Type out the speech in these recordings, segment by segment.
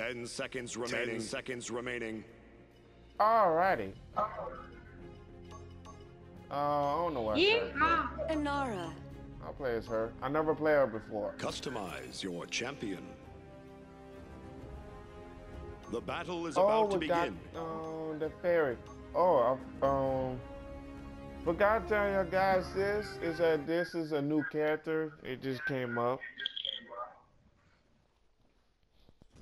Ten seconds remaining. Ten seconds remaining. Alrighty. Uh, I don't know what. Yeah. Inara. I'll play as her. I never played her before. Customize your champion. The battle is Oh, about to we got begin. um the fairy. Oh, I, um. Forgot to tell you guys this is that this is a new character. It just came up.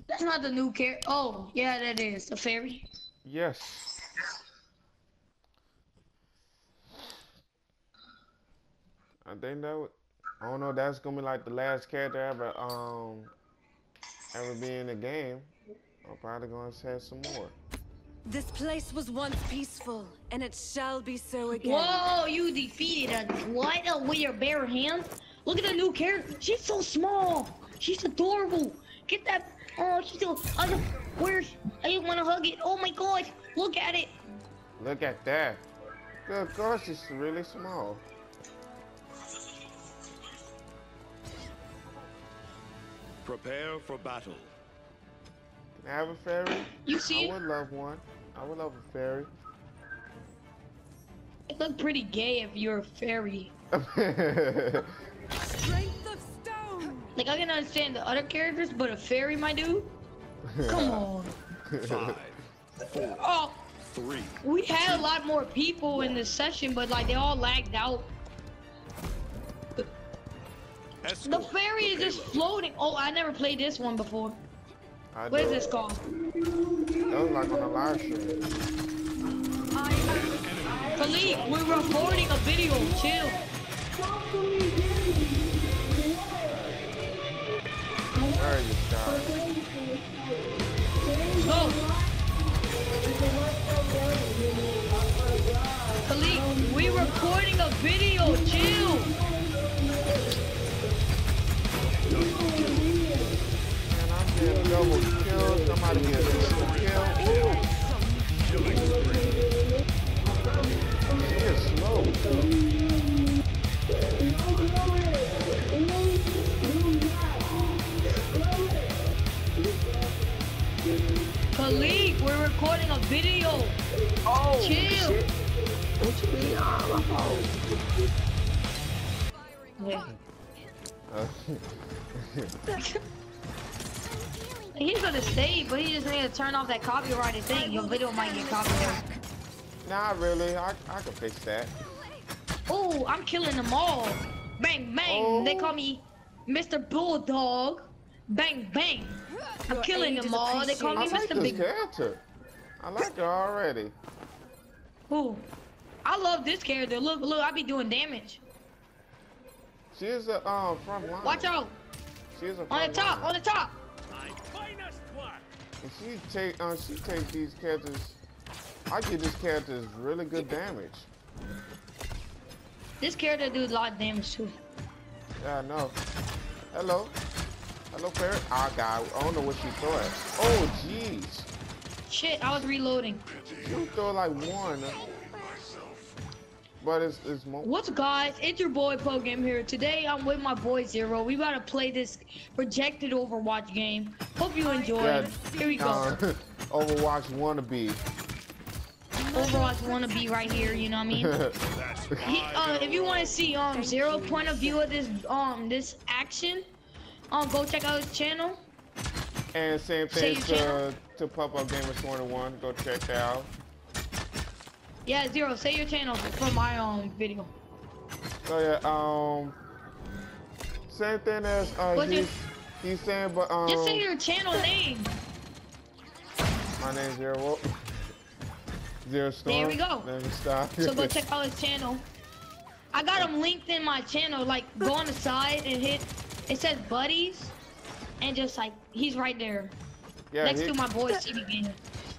That's not the new character. Oh, yeah, that is the fairy. Yes. I think that would, I don't know. That's gonna be like the last character ever um ever be in the game. I'm probably gonna have some more. This place was once peaceful, and it shall be so again. Whoa, you defeated a what uh, with your bare hands? Look at the new character. She's so small. She's adorable. Get that. Oh, she's so. I just, where's? I just want to hug it. Oh my god, look at it. Look at that. Of course, it's really small. Prepare for battle. Can I have a fairy? You see I it? would love one. I would love a fairy. It look pretty gay if you're a fairy. Strength of stone. Like I can understand the other characters, but a fairy, my dude. Come on. Five, four, Oh, three. we had a lot more people in this session, but like they all lagged out. The Escort fairy is just floating. Oh, I never played this one before. I What is know. this called? That was like on a live stream. I am Philippe, we're recording a video. Chill. There you go. Go. Philippe, we're recording a video. Chill. Man, I'm getting double kills. Somebody get triple kill. Ooh. Is slow. Philippe, we're recording a video. Oh, Chill. What you mean? Oh, my fault. Yeah. Uh, He's gonna stay, but he just need to turn off that copyrighted thing. Your video might get copyrighted. Not really. I, I can fix that. Oh, I'm killing them all. Bang, bang. They Oh. call me Mr. Bulldog. Bang, bang. I'm Your killing them all. They call I me like Mr. this Big. character. I like her already. Ooh. I love this character. Look, look, I be doing damage. She is a um front line. Watch out. She is a On the top, line. on the top. And she take uh, she take these characters. I give these characters really good damage. This character do a lot of damage too. Yeah, I know. Hello. Hello, parrot. Ah, God. I don't know what she thought. Oh, jeez. Shit, I was reloading. You throw like one. But it's it's more. What's up, guys? It's your boy Pogame here. Today I'm with my boy Zero. We about to play this projected Overwatch game. Hope you enjoy. Yeah, Here we go. Uh, Overwatch wannabe. Overwatch wannabe right here. You know what I mean? He, uh, if you want to see um Zero point of view of this um this action, um go check out his channel. and same thing channel. to to Pop Up Gamer 21. Go check that out. Yeah, Zero, say your channel for my um video. So yeah, um, same thing as uh, What's your- he's, he's saying, but um, Just say your channel name. my name's Zero Wolf. Zero Storm. There we go. Let me stop. So go check out his channel. I got him linked in my channel. Like go on the side and hit. It says buddies, and just like he's right there yeah, next he- to my boy CD Gamer.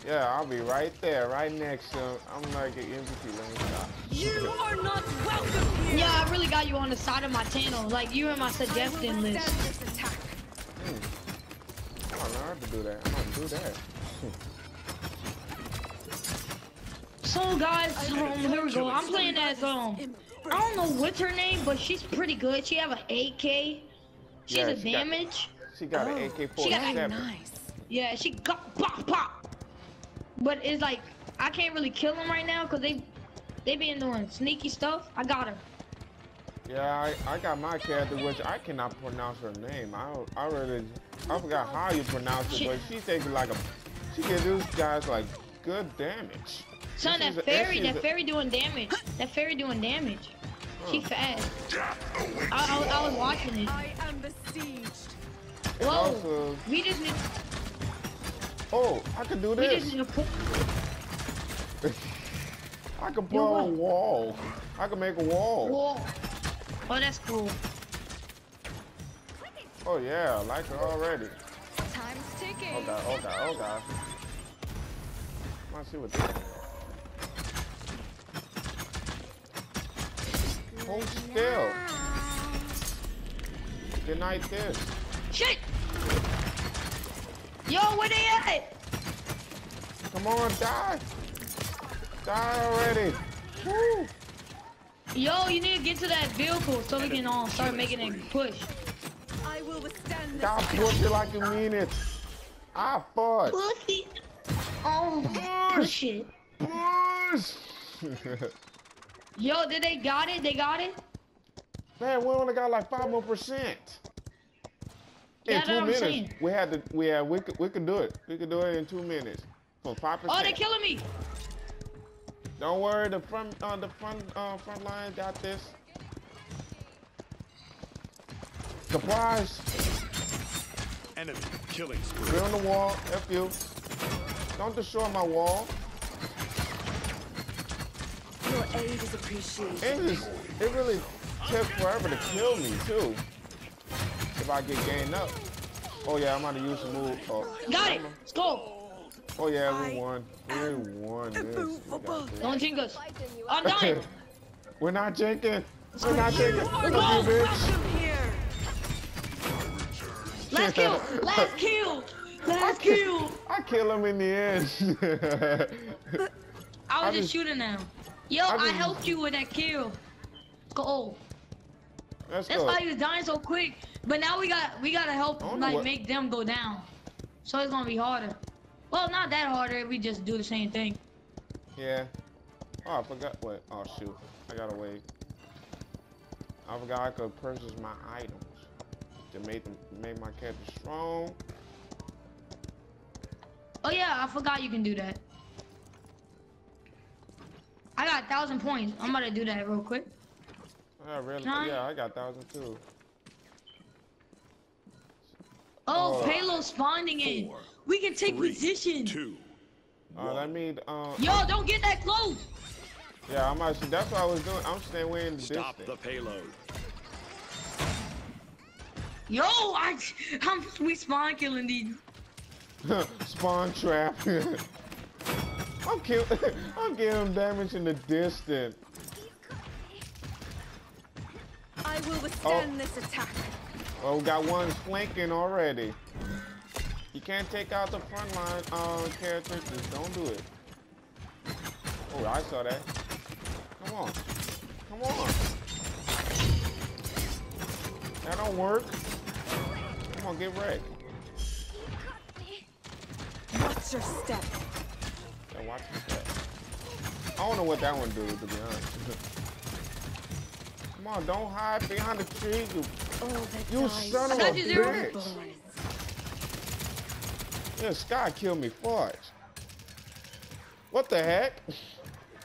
yeah, I'll be right there, right next to him. I'm like an MVP. Let me stop. You are not welcome here. Yeah, I really got you on the side of my channel. Like you in my suggestion withstand list. this attack. I'm gonna learn to do that. I'm gonna do that. So guys, um, here we go. I'm playing as um, I don't know what's her name, but she's pretty good. She have an AK. She Yeah, has a she got- damage. She got Oh, an she got- AK-47. Nice. Yeah, she got pop pop. But it's like I can't really kill them right now because they they been doing sneaky stuff. I got her. Yeah, I, I got my character, which I cannot pronounce her name. I don't- I really I forgot how you pronounce it, She- but she takes like a she gives these guys like good damage. Son, And that she's a- fairy, that a- fairy doing damage. That fairy doing damage. She Huh. fast. I, I, I was watching it. I am besieged. Whoa. also, We just need, oh, I can do we just this. need to put. I can put You a wall. I can make a wall. Whoa. Oh, that's cool. Oh yeah, I like it already. Time's ticking. Oh god, oh god, oh god. Let's see what this is. Hold still. Good night this. Shit! Yo, where they at? Come on, die. Die already. Woo. Yo, you need to get to that vehicle so we can all start making a push. I will withstand this. Stop pushing like you mean it. I fought. Pussy. Oh, push it. Push. Yo, did they got it? They got it? Man, we only got like five more percent. In Yeah, two that's what I'm minutes, saying. we had to. We had. We could. We could do it. We could do it in two minutes. For five percent. Oh, they're killing me. Don't worry. The front. Uh, the front. Uh, front line got this. Surprise! Enemy killing spree. We're on the wall. F you. Don't destroy my wall. Your aid is appreciated. It just. It really took forever to kill me too. If I get gained up. Oh yeah, I'm gonna use some move. Oh, Got it. Let's go. Oh yeah, we won. We won this. We got this. Don't jinx us. I'm dying. We're not jinking. We're not jinking. Fuck go. you, bitch. Welcome. Last kill. Last kill. Last kill. I kill him in the end. I was I just just- shooting now. Yo, I I, helped you with that kill. Go. That's why you was dying so quick. But now we got we gotta help I don't know like what- make them go down. So it's gonna be harder. Well, not that harder if we just do the same thing. Yeah. Oh, I forgot. What? Oh shoot. I gotta wait. I forgot I could purchase my items to make them make my character strong. Oh yeah, I forgot you can do that. I got a thousand points. I'm about to do that real quick. Yeah, really? Can Yeah, I got thousand too. Oh, Oh. payload spawning in. Four, We can take three, position. Two. Uh, that mean, uh, Yo, don't get that close. yeah, I'm actually. That's what I was doing. I'm staying way in the Stop the payload. Yo, I, I'm we spawn killing these. Spawn trap. I'm kill I'm getting him damage in the distance. I will withstand this attack. Oh, we got one flanking already. You can't take out the front line uh, characters. Just don't do it. Oh, I saw that. Come on. Come on. That don't work. Come on, get wrecked. Watch your step. Yeah, watch your step. I don't know what that one do, to be honest. Come on, don't hide behind the tree, you, All that you dies son I of got a you, bitch. born. Yeah, Skye killed me, fudge. What the heck?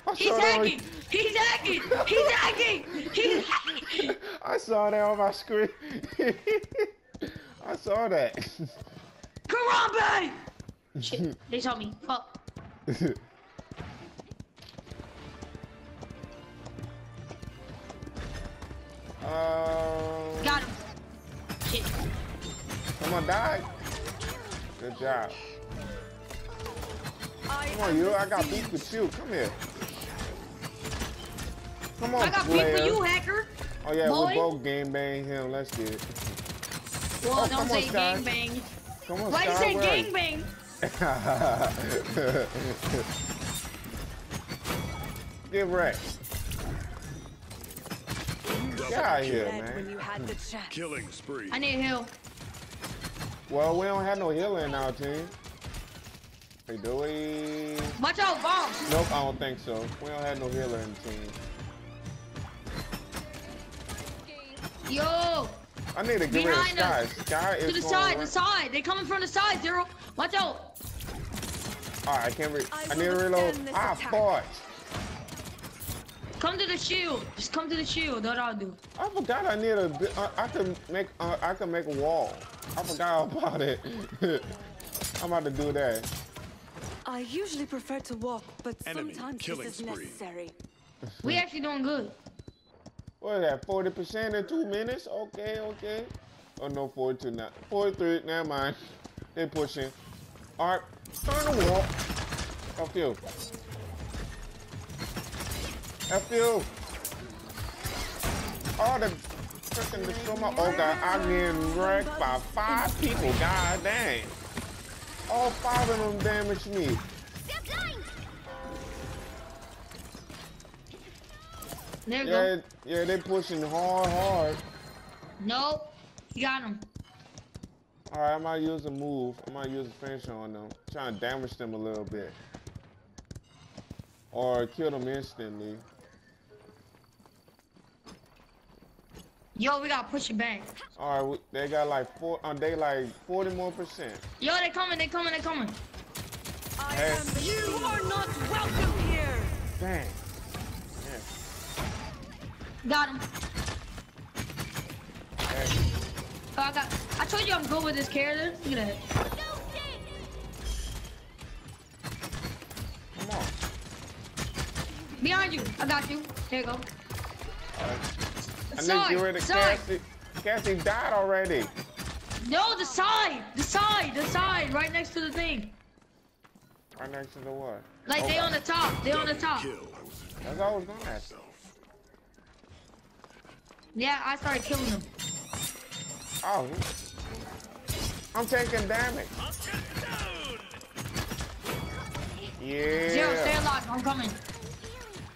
I He's saw on- hacking. He's hacking. He's hacking. He's hacking. I saw that on my screen. I saw that. Karambe! Shit, they saw me. Fuck. Um, Got him. Shit. come on, die. Good job. Come on, you. I got beef with you. Come here. Come on, I got beef player. for you, hacker. Oh yeah, boy. we both game bang him. Let's get it. Well, Oh, don't say Skye. gangbang. Come on, Why you say you? gangbang? Get wrecked. Get out of here, Dead when man. you had the chance. Killing spree. I need heal. Well, we don't have no healer in our team. Hey, do we? Watch out, bombs. Nope, I don't think so. We don't have no healer in the team. Yo, I need to get rid of Behind Skye. us. Skye is to the going side, the right- side. They coming from the side, Zero. Watch out. Alright, I can't re- I I, need to reload. withstand this Ah, attack. fought. Come to the shield. Just come to the shield. That's what I'll do. I forgot I need a. Uh, I can make. Uh, I can make a wall. I forgot about it. I'm about to do that. I usually prefer to walk, but Enemy sometimes killing this is spree. necessary. We actually doing good. What is that? Forty percent in two minutes? Okay, okay. Oh no, forty-two now. Forty-three. Never mind. They pushing. All right, turn the wall. F you. F you. Oh, the freaking destroy my. Oh god, I'm getting wrecked by five people. God dang. All five of them damaged me. Yeah, go. yeah, they pushing hard, hard. Nope. You got him. All right, I might use a move. I might use a finisher on them, trying to damage them a little bit, or kill them instantly. Yo, we gotta push it back. All right, we- they got like four. Uh, they like forty more percent. Yo, they coming, they coming, they coming. I Hey. am the You are not welcome here! Dang. Got him. Hey, Oh, I got. I told you I'm good with this character. Look at that. come on. Behind you. I got you. There you go. I to Side, get rid of side. Cassie. Cassie died already. No, the side, the side, the side, right next to the thing. Right next to the what? Like they on the top. They on the top. That's all I was gonna ask. Yeah, I started killing them. Oh, I'm taking damage. Yeah. Zero, stay alive. I'm coming.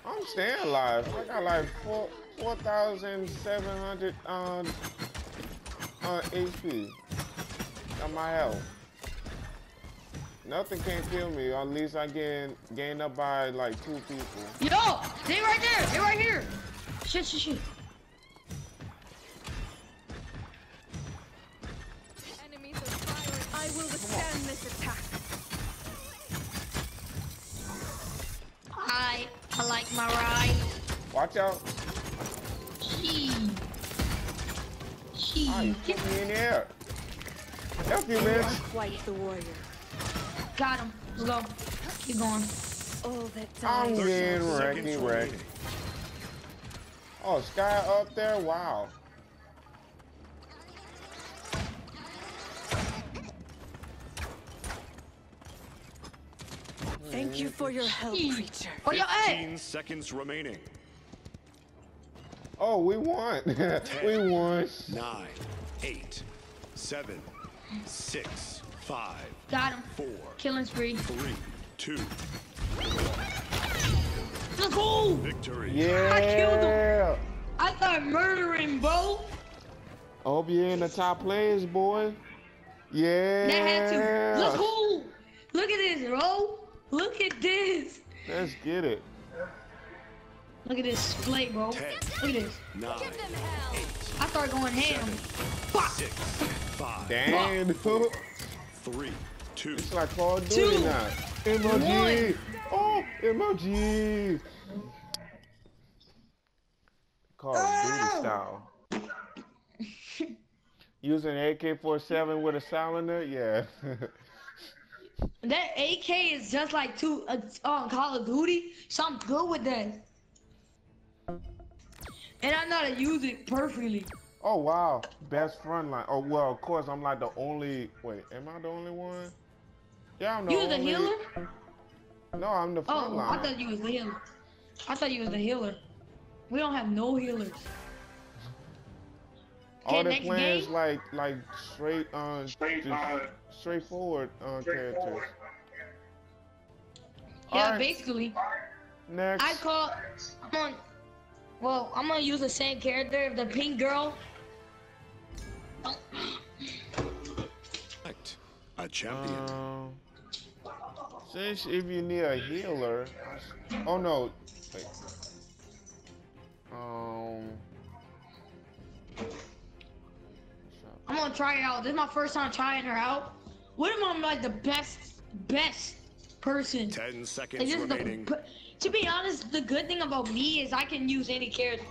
I'm staying alive. I got like four four thousand seven hundred um uh HP on my health. Nothing can kill me. At least I gain gain up by like two people. Yo, they right there. They right here. Shit, shit, shit. Withstand this attack. I, I like my ride. Watch out! She. She. Oh, you me in the air. Help you, bitch. Quite the warrior. Got him. Let's go. Keep going. All that I'm getting Seconds wrecky wrecked. Oh, Skye up there? Wow. Thank you for your help, creature. Oh, yo, hey. 15 seconds remaining. Oh, we won. we won. Nine, eight, seven, six, five, Got him. four, Killing spree. three, two, Let's go. victory. Yeah. I killed him. I thought murdering, bro. I hope you're in the top players, boy. Yeah. That had to. Let's go. Look at this, bro. Look at this. Let's get it. Look at this display, bro. Ten. Look at this. Nine, I start going ham. Fuck. six, five, Damn, dude. three, two, It's like Call of Duty Two. now. MLG. Oh, MLG. Call of Duty oh. style. Using AK-47 with a silenced? Yeah. That AK is just like two uh, on Call of Duty. So I'm good with that. And I know how to use it perfectly. oh wow, best front line. Oh well, of course I'm like the only. Wait, am I the only one? Yeah, I'm the You was the healer? No, I'm the front Oh, I thought you was the healer. I thought you was the healer. We don't have no healers. All Okay, the next players game. like like straight uh just straightforward uh, characters. Yeah, Alright. basically. Next. I call. I'm on. Well, I'm gonna use the same character. The pink girl. Select a champion. Um, Since if you need a healer, oh no, wait. Um, I'm gonna try it out. This is my first time trying her out. What if I'm like the best, best person? Ten seconds this is the, to be honest, the good thing about me is I can use any character.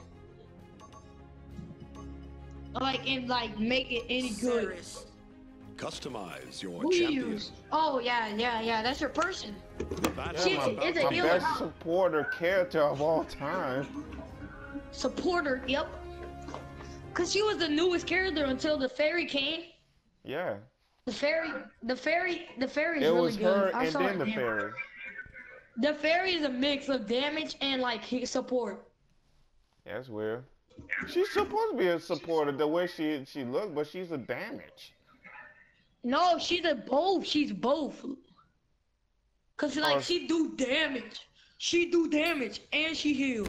Like and like make it any good. Customize your Who you champion. use? Oh yeah, yeah, yeah. That's your person. That's She- yeah, my, it's a my healer. best supporter character of all time. Supporter. Yep. Cause she was the newest character until the fairy came. Yeah, The fairy, the fairy, the fairy is it really was good. her I and saw then it the now. fairy. The fairy is a mix of damage and like support. That's weird. She's supposed to be a supporter the way she she looked, but she's a damage. No, she's a both. She's both. Cause like Oh. she do damage. She do damage and she heal.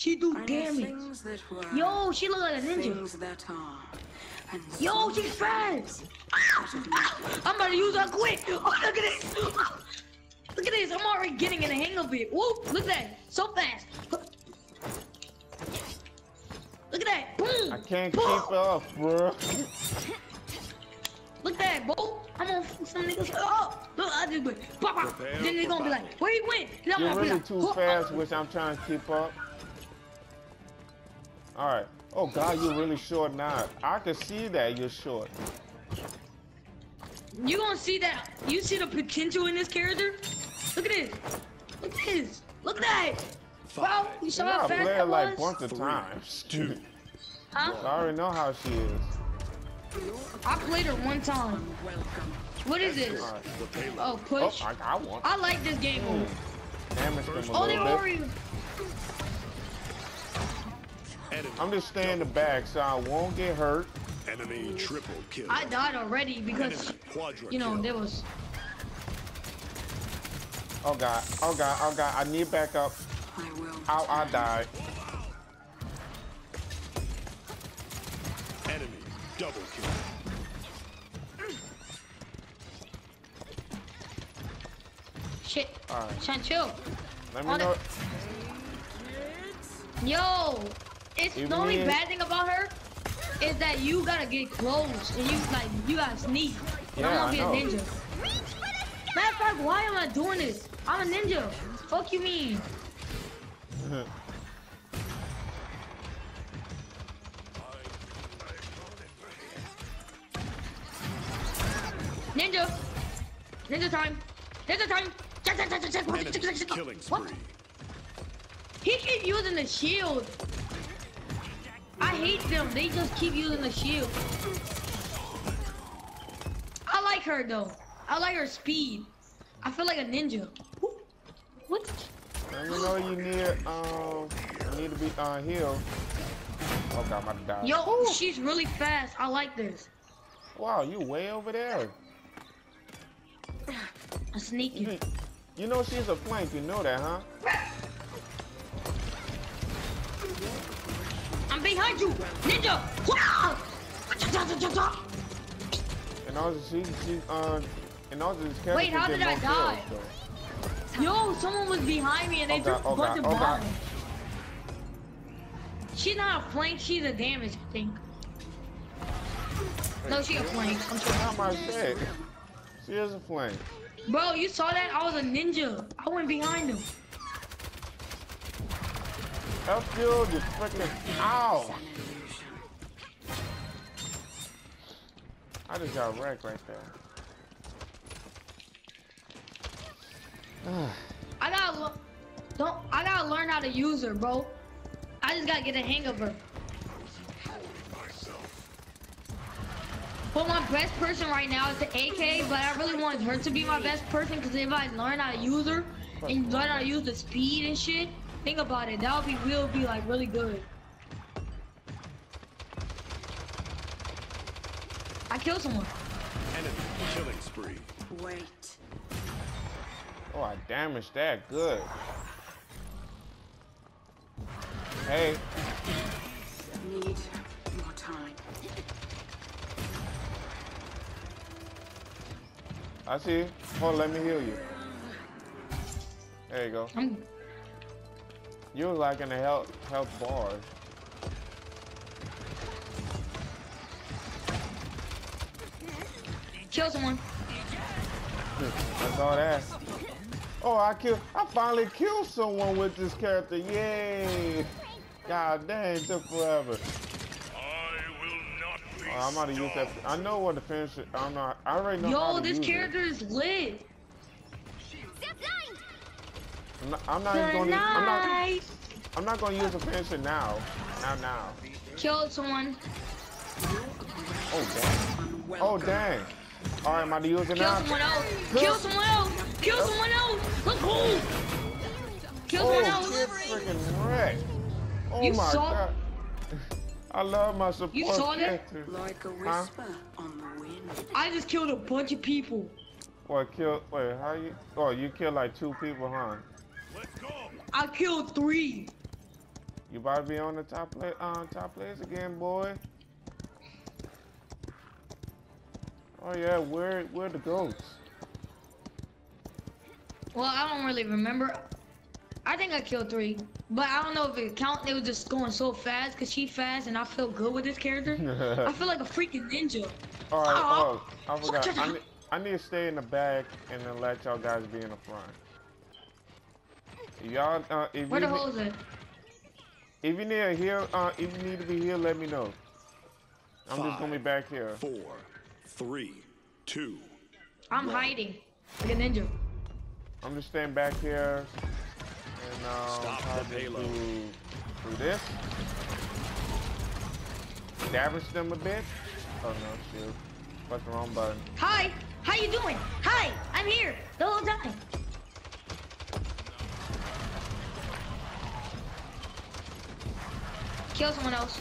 She do damage. Things that were, Yo, she look like a ninja. that are. And Yo, she's fast. I'm about to use her quick. Oh, look at this. Look at this. I'm already getting in the hang of it. Whoa, look at that. So fast. Look at that. Boom. I can't Boom. keep up, bro. Look at that, bro. I'm gonna fuck some niggas. Oh, look, I just went. Pop, pop. Then they for gonna be like, where he went? Then I'm You're gonna be really like, too "Oh, fast, which I'm trying to keep up. All right. Oh God, you're really short now. I can see that you're short. You gonna see that? You see the potential in this character? Look at this. Look at this. Look at that. Bro, Five, you You saw know, how I fast played that like was? bunch of Three, times. two, Huh? I already know how she is. I played her one time. What is this? All right. the payload. Oh, Oh, push. Oh, I got one. I like this game mode. Damage them a Oh, they little bit. already. Enemy, I'm just staying in the back so I won't get hurt. enemy triple kill. I died already because, you know, kill. there was. Oh God. Oh God. Oh God. I need backup. I will. Ow, I died. Enemy double kill. Shit. Alright. Sean, chill. Let me On it. know. Yo, it's Even the only me. bad thing about her is that you gotta get close and you like you gotta sneak. Yeah, I'm gonna be know. a ninja. Matter of fact, why am I doing this? I'm a ninja. Fuck you mean? Ninja. Ninja time. Ninja time. Check, check, check, check, check. Enemy Check, check, check. killing What? spree. He keep using the shield. I hate them. They just keep using the shield. I like her though. I like her speed. I feel like a ninja. What? Let me know you need um you need to be uh healed. Oh God, to die. Yo, she's really fast. I like this. Wow, you way over there. I'm sneaking. You, you know she's a flank. You know that, huh? I'm behind you, ninja. And also she she uh and also this character Wait, how did I die? kills, Yo, someone was behind me and they Oh, took a oh, bunch God, of oh, She's not a flank. She's a damage, I think. No, she a flank. I'm sorry. How am I saying? She is a flank. Bro, you saw that? I was a ninja. I went behind him. F you, you freaking ow! I just got wrecked right there. I gotta don't. I gotta learn how to use her, bro. I just gotta get a hang of her. But my best person right now is the AK, but I really want her to be my best person because if I learn how to use her and learn how to use the speed and shit, think about it. That would be will be like really good. I killed someone. Enemy killing spree. Wait. Oh, I damaged that good. Hey, Need more time. I see. you. Hold, on, let me heal you. There you go. I'm You're like in the health health bar. kill someone. That's all that. Oh, I killed. I finally killed someone with this character. Yay! God dang, it took forever. I will not be Oh, I'm about to use that. I know what to finish it. I'm not. I already know how Yo, to this use character is lit. I'm not, I'm not even going. to I'm not. I'm not going to use the finisher now. Not now. Killed someone. Oh dang. Oh dang. All right, I'm about to use it Kill now. someone else. Kill someone else. Kill someone else. Let's go. Kill oh, someone Oh, else. get freaking wrecked. Oh You my saw- god. I love my support You saw that? Like a Huh? whisper on the wind. I just killed a bunch of people. What kill? Wait, how you? Oh, you killed like two people, huh? Let's go. I killed three. You about to be on the top uh, top place again, boy. Oh yeah, where, where the goats? Well, I don't really remember. I think I killed three, but I don't know if it count. They were just going so fast because she fast, and I feel good with this character. I feel like a freaking ninja. All right, oh, I forgot. I need, I need to stay in the back and then let y'all guys be in the front. Y'all, uh, if Where you, the ne- hoes at? if you need a heal, uh, if you need to be here, let me know. I'm just gonna be back here. Four, three, two. I'm hiding like a ninja. I'm just staying back here and um, Stop the to payload. do, do this. Damage them a bit. Oh no, shoot. Press the wrong button. Hi, how you doing? Hi, I'm here the whole time. Kill someone else.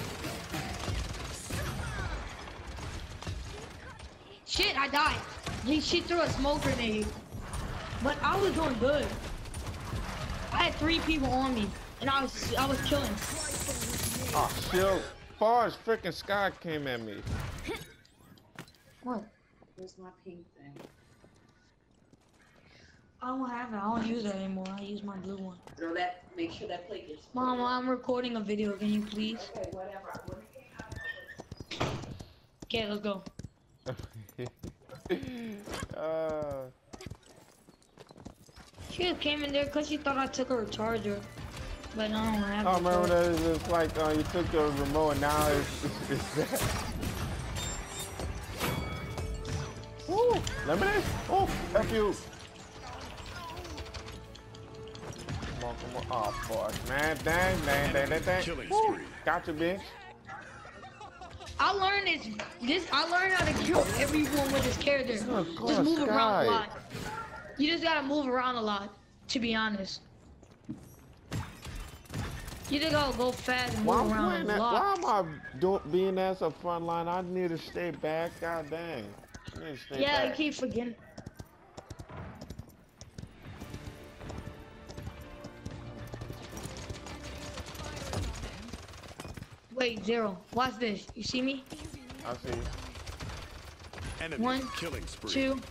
Shit, I died. He she threw a smoke grenade, but I was doing good. I had three people on me, and I was I was killing. Oh, shit! Far as freaking Skye came at me. What? Where's my pink thing? I don't have it. I don't use it anymore. I use my blue one. Throw that. Make sure that plate gets. Mom, I'm recording a video. Can you please? Okay, whatever. Okay, let's go. uh, She just came in there because she thought I took her charger. But I don't have I it. remember that it's just like uh, you took the remote and now it's, it's, it's that. Ooh, lemonade? Oh, F you. On, come on. Oh, fuck, man. Dang, dang, dang, dang, dang. Killing Woo. Gotcha, bitch. I learned this. This I learned how to kill everyone with this character. Oh, just God, move around a lot. You just gotta move around a lot. To be honest. You just gotta go fast and Why move am, I around playing a that, why am I doing, being as a front line? I need to stay back. God dang. I need to stay Yeah, you back. keep forgetting. Wait, zero. Watch this. You see me? I see. you. Enemy One, killing spree. Two.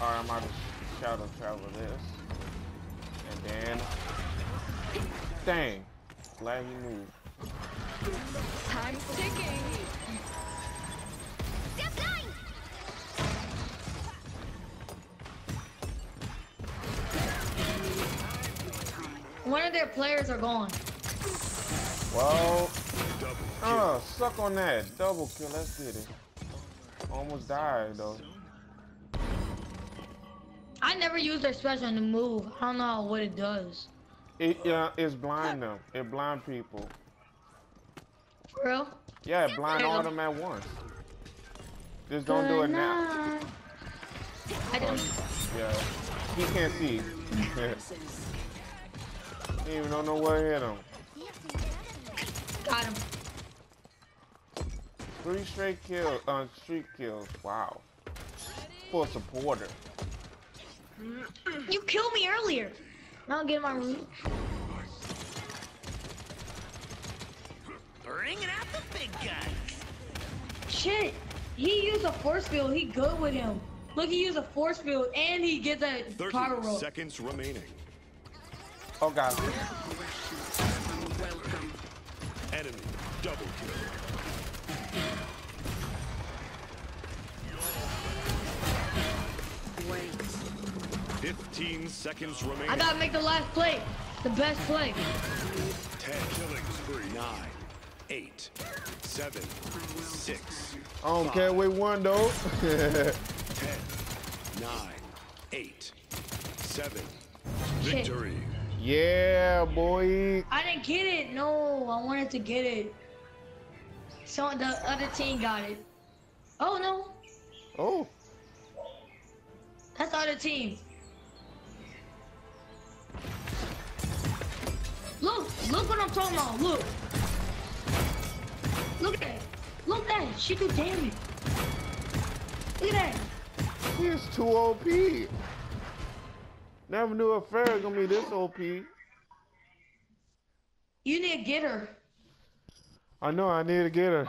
Alright, I'm about to shadow travel this. And then. Dang. Glad he moved. Time's ticking. Players are gone. Well, Double kill. oh, suck on that. Double kill. Let's get it. Almost died, though. I never used their special to move. I don't know what it does. It, yeah, it's blind them. It blind people. For real? Yeah, it blind all of them at once. Just don't do it now. I don't. Yeah. He can't see. he even don't know what hit him. Got him. Three straight kills, uh, street kills. Wow. For a supporter. You killed me earlier. Now I'll get my root. Bringing out the big guns. Shit. He used a force field. He good with him. Look, he used a force field and he gets a 30 power roll. seconds remaining. Oh god. Enemy double kill. Wait. 15 seconds remaining. I gotta make the last play. The best play. 10 killing spree. 9, 8, 7, 6, I don't care which one though. 10, 9, 8, 7. Shit. Yeah, boy. I didn't get it. No, I wanted to get it. So the other team got it. Oh no, Oh. that's the other team. Look, look what I'm talking about. Look. Look at that. Look at that. She do damage. Look at that. He is too OP. Never knew a fairy gonna be this OP. You need to get her. I know I need to get her.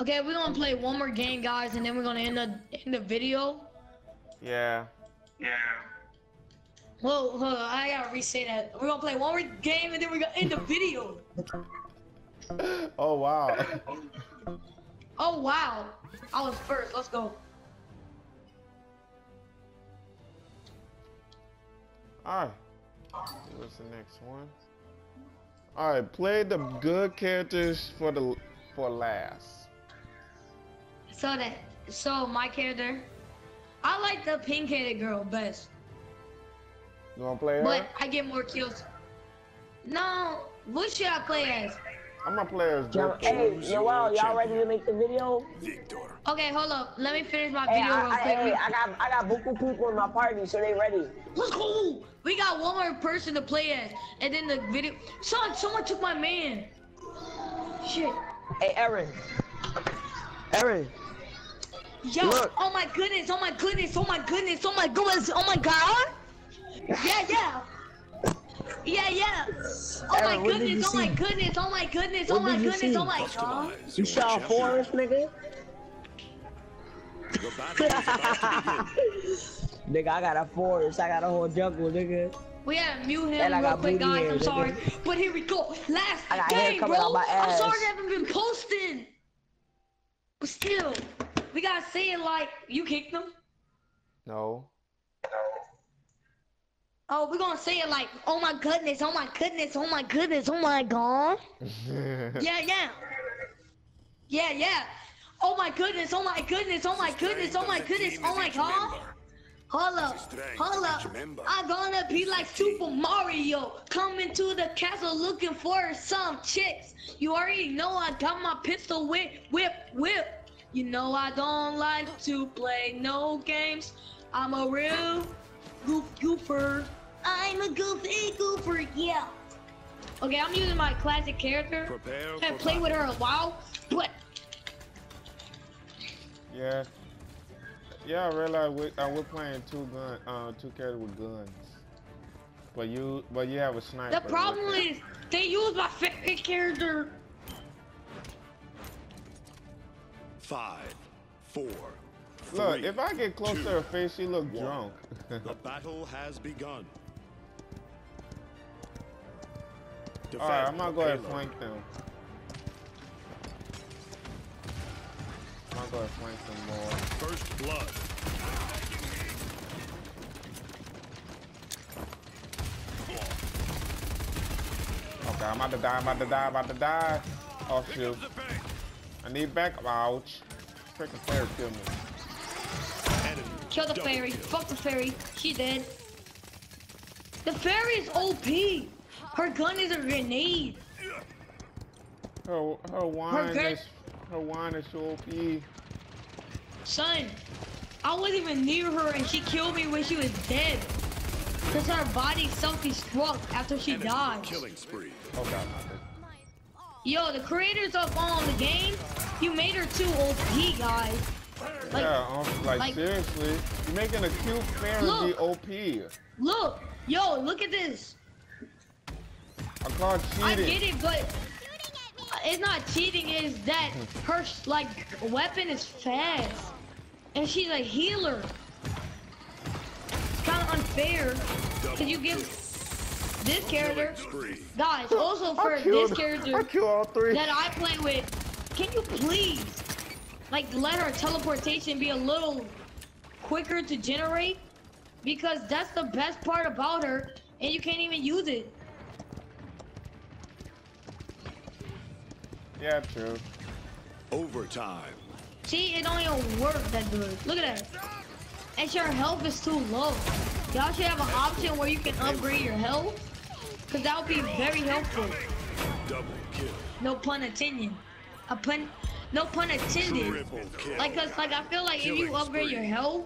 Okay, we're gonna play one more game, guys, and then we're gonna end the end the video. Yeah. Yeah. Whoa, hold on, I gotta reset that. We're gonna play one more game, and then we're gonna end the video. Oh wow. Oh wow, I was first. Let's go. Alright. What's the next one? Alright, play the good characters for the for last. So that, so my character, I like the pink-headed girl best, You wanna play her? but I get more kills. No, what should I play as? I'm gonna play as Yo, hey, Choose Noel, y'all ready to make the video? Viktor. Okay, hold up. Let me finish my Hey, video I, real I, quick. hey, I got I got buku people in my party, so they ready. Let's go. We got one more person to play as, and then the video. Son, someone took my man. Shit. Hey, Aaron. Aaron. Yo, Look. oh my goodness, oh my goodness, oh my goodness, oh my goodness, oh my god. Yeah, yeah. Yeah, yeah. Oh Aaron, my what did you oh goodness, oh my goodness, oh my goodness, oh my goodness, see? oh my god. You saw champion. Forrest, nigga? The battle is about to begin. Nigga, I got a forest. I got a whole jungle, nigga. We had to mute him And I real got quick, booty guys. hair, I'm nigga. sorry. But here we go. Last I got hair game, bro. out my I'm sorry. I haven't been posting. But still, we gotta say it like you kicked them. No. Oh, we're gonna say it like, oh my goodness, oh my goodness, oh my goodness, oh my god. Yeah, yeah. Yeah, yeah. Oh my goodness, oh my goodness, oh my goodness, oh my goodness, oh my god. Hold up, hold up. I'm gonna be like Super Mario, coming to the castle looking for some chicks. You already know I got my pistol whip, whip, whip. You know I don't like to play no games. I'm a real goof goofer. I'm a goofy goofer, yeah. Okay, I'm using my classic character. Prepare I for played with her a while, but yeah. Yeah, I realize we, uh, we're playing two gun, uh, two characters with guns. But you, but you have a sniper. the problem is they use my favorite character. Five, four, Look, if I get close two, to her face, she look one. drunk. The battle has begun. All right, I'm gonna go ahead and flank them. I'm gonna go ahead flank them more. First blood. Okay, I'm about to die. I'm about to die. I'm about to die. Oh shoot! I need back. Ouch! Freaking fairy killed me. Kill the fairy. Fuck the fairy. She dead. The fairy is OP. Her gun is a grenade. Her her wine gun- is her wine is so OP. Son, I wasn't even near her and she killed me when she was dead. Cause her body self-destruct after she Enemy died. Killing spree. Oh god, not Yo, the creators of um, the game, you made her too OP, guys. Like, yeah, um, like, like- seriously, you're making a cute fairy be Look. OP. look, yo, look at this. I call I get it, but it's not cheating. Is that her like weapon is fast, and she's a healer. It's Kind of unfair. Cause you give this character, guys. Also for killed, this character that I play with, can you please, like, let her teleportation be a little quicker to generate? Because that's the best part about her, and you can't even use it. Yeah, true. Overtime. See, it don't even work that good. Look at that. And your health is too low. Y'all should have an option where you can upgrade your health. Cause that would be very helpful. Double kill. No pun intended. A pun, no pun intended. Like, cause like I feel like if you upgrade spree. your health,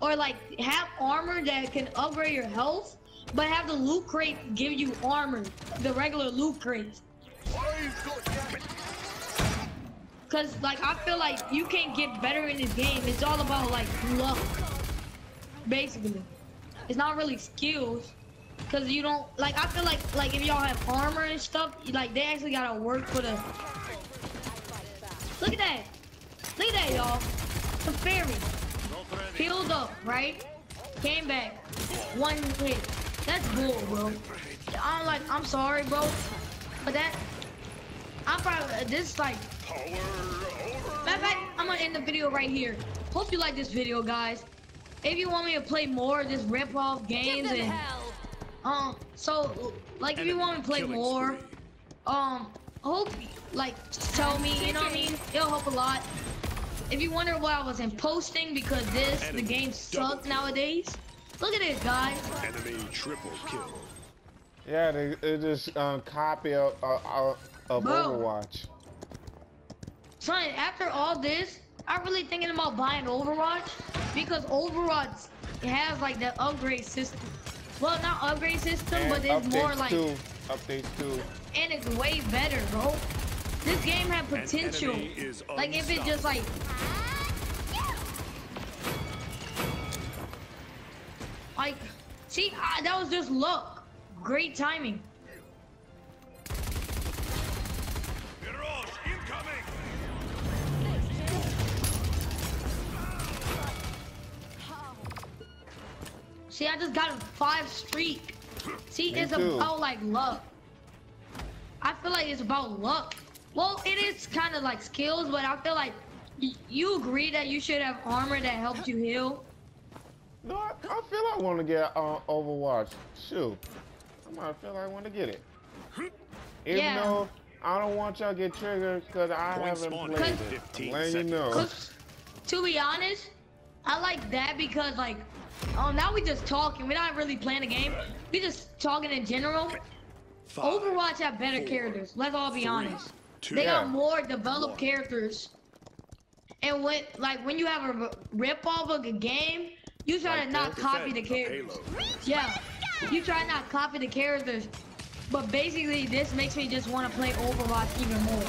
or like have armor that can upgrade your health, but have the loot crate give you armor, the regular loot crate. Cause like I feel like you can't get better in this game. It's all about like luck, basically. It's not really skills. Cause you don't like. I feel like like if y'all have armor and stuff, like they actually gotta work for the. Look at that! Look at that, y'all. The fairy healed up, right? Came back, one hit. That's bull, bro. I'm like, I'm sorry, bro, but that. I'm probably this like Matter of fact, I'm gonna end the video right here. Hope you like this video, guys. If you want me to play more of this rip-off games and hell. um, so like if you want me to play more, spree. um, hope like tell me. You know what I mean? It'll help a lot. If you wonder why I wasn't posting because this the game double sucks nowadays. Look at this, guys. Enemy triple kill. Yeah, they, they just uh, copy of, uh, uh, of Bro. Overwatch. Son, after all this, I'm really thinking about buying Overwatch because Overwatch has like the upgrade system. Well, not upgrade system, And but it's more updates like, too. Updates too. and it's way better, bro. This game had potential. Like if it just like, like, see, I, that was just luck. Great timing. See, I just got a five streak. See, Me it's too. about like luck. I feel like it's about luck. Well, it is kind of like skills, but I feel like y- you agree that you should have armor that helps you heal. No, I, I feel I want to get uh, Overwatch. Shoot, I might feel like I want to get it. Even Yeah. though I don't want y'all to get triggered because I Point haven't spawn played it. 15 Letting you know. To be honest, I like that because like, oh, now we just talking. We're not really playing a game. We just talking in general. Five, Overwatch have better four, characters. Let's all be three, honest. two, They got more developed one. characters. And when like when you have a rip off of a game, you try Like to not copy the characters. payload. Yeah, you try not copy the characters. But basically, this makes me just want to play Overwatch even more.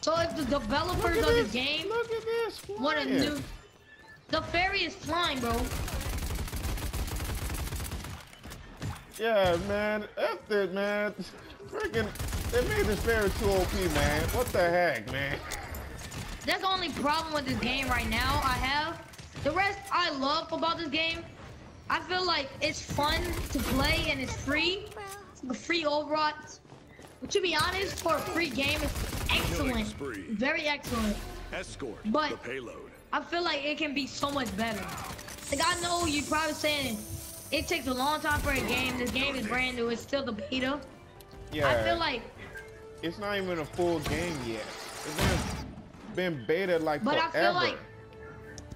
So if the developers at of the game Look at this. want a flying. New, the fairy is flying, bro. Yeah, man. F it, man. Freaking, they made this fairy too OP, man. What the heck, man? That's the only problem with this game right now I have. The rest I love about this game. I feel like it's fun to play and it's free. It's a free Overwatch. But to be honest, for a free game, it's excellent. Very excellent. Escort But- the payload. I feel like it can be so much better. Like I know you're probably saying it takes a long time for a game. This game is brand new. It's still the beta. Yeah. I feel like, it's not even a full game yet. It's been, been beta like but I feel like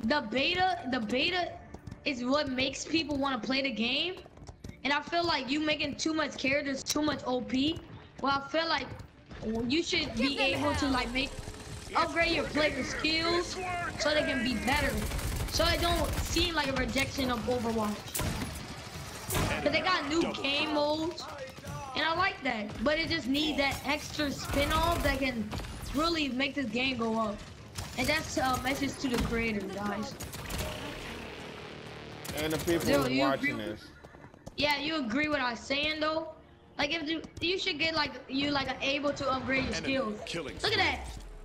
the beta, the beta is what makes people want to play the game. And I feel like you making too much characters too much OP. Well, I feel like you should be Give them able to like make upgrade your player skills so they can be better. So it don't seem like a rejection of Overwatch. Cause they got new game modes, and I like that. But it just needs that extra spin-off that can really make this game go up. And that's a message to the creators, guys. and the people Zero, who's you agree watching with- this. Yeah, you agree with what I'm saying though? Like if you you should get like you like able to upgrade your skills. killing Look at that.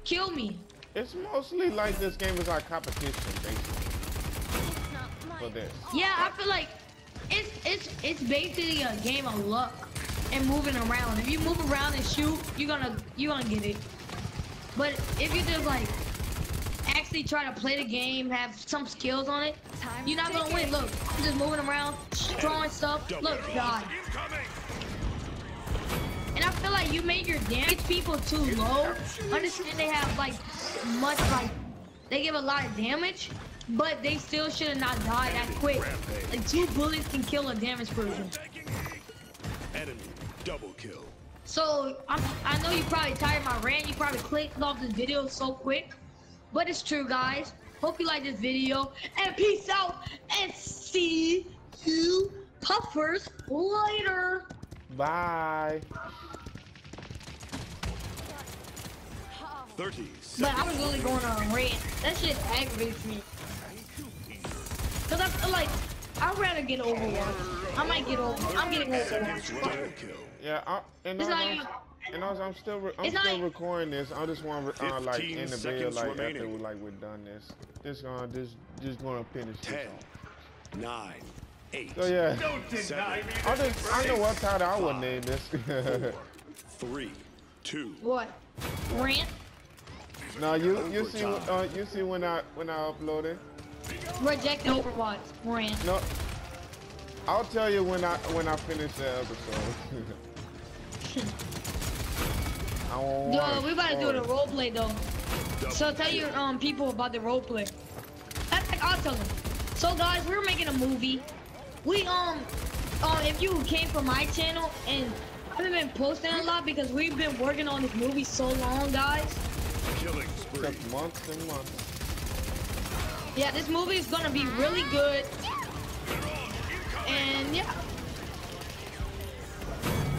Kill me. It's mostly like this game is like competition, basically. For this. Yeah, I feel like it's it's it's basically a game of luck and moving around. If you move around and shoot, you're gonna you're gonna get it. But if you just like actually try to play the game, have some skills on it, Time you're not gonna win. in. Look, I'm just moving around, throwing stuff. Double Look, kill. God. And I feel like you made your damage people too low. Understand they have like much like they give a lot of damage, but they still should have not died that quick. Like two bullets can kill a damage person. Enemy double kill. So I'm, I know you probably tired of my rant. You probably clicked off this video so quick, but it's true, guys. Hope you like this video and peace out and see you puffers later. Bye. 30 But. I was really going on a rant. That shit aggravates me. Cause I feel like I'd rather get Overwatch. I might get over. I'm getting Overwatch. Yeah, I, and It's also, not even- and also I'm still re- I'm It's still even- recording this. I just want to uh, like in the video seconds like after remaining. we like we're done this. Just gonna just just gonna finish this 10, off. 9, 8, So yeah, seven, I just I know what title I would name this. 3, 2, What? Rant? no, you you see uh, you see when I when I upload it. Reject Overwatch. Rant. No, I'll tell you when I when I finish the episode. I won't Yo, wanna we about to do the it. role play though. So tell your um people about the role play. That's like I'll tell them. So guys, we're making a movie. We um um if you came from my channel and I haven't been posting a lot because we've been working on this movie so long, guys. killing spree. Months and months. Yeah, this movie is gonna be really good. And yeah,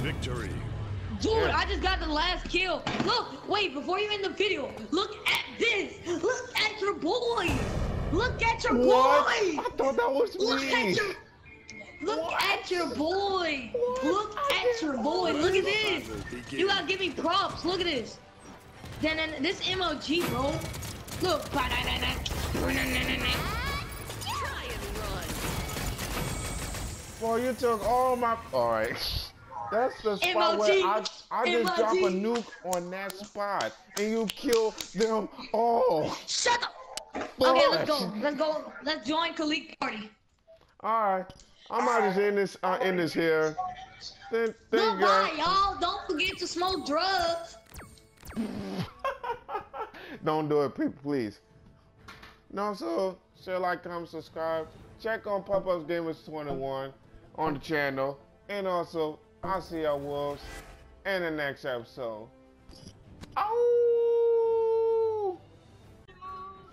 Victory. dude, Yeah. I just got the last kill. Look, wait, before you end the video, look at this. Look at your boy. Look at your What? boy. I thought that was Look me. Look at your boy. Look at your boy. Look at this. You gotta give me props. Look at this. Then this MLG, bro. Look. Try and run. Boy, you took all my. All right. That's the spot where I, I just drop a nuke on that spot and you kill them all. Shut up. Okay, let's go. Let's go. Let's join Khalik party. All right. I might just end this. Uh, end this here. Then, thank you Goodbye, guys. y'all. Don't forget to smoke drugs. Don't do it, people, please. No, so share, like, comment, subscribe. Check on Puffpuffgamer21 on the channel, and also I'll see y'all wolves in the next episode. Oh!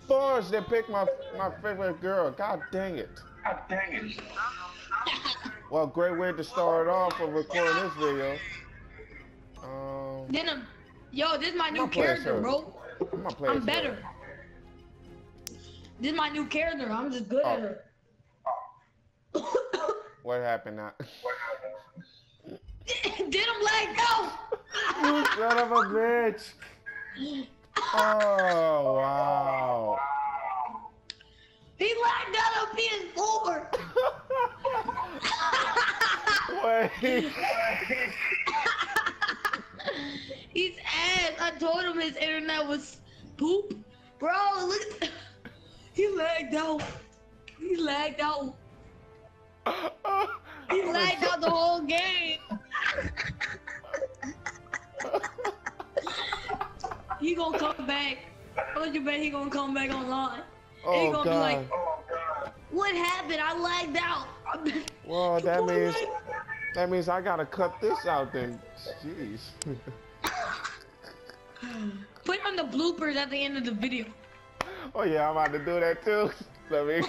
Forrest, they picked my my favorite girl. God dang it. God dang it. Well, great way to start off of recording this video. Um, Then, um, yo, this is my new I'ma play as character, bro. I'm I'm better. This is my new character. I'm just good at Oh. her. What happened now? Did him lag out? you son of a bitch! Oh wow! He lagged out on PS4. Wait. He's ass. I told him his internet was poop. Bro, look at He lagged out. He lagged out. He lagged out the whole game. he gonna come back. Oh, you bet he gonna come back online. And he Oh gonna be like, god. What happened? I lagged out. Well, that means that means I gotta cut this out then. Jeez. Put on the bloopers at the end of the video. oh yeah, I'm about to do that too. Let me.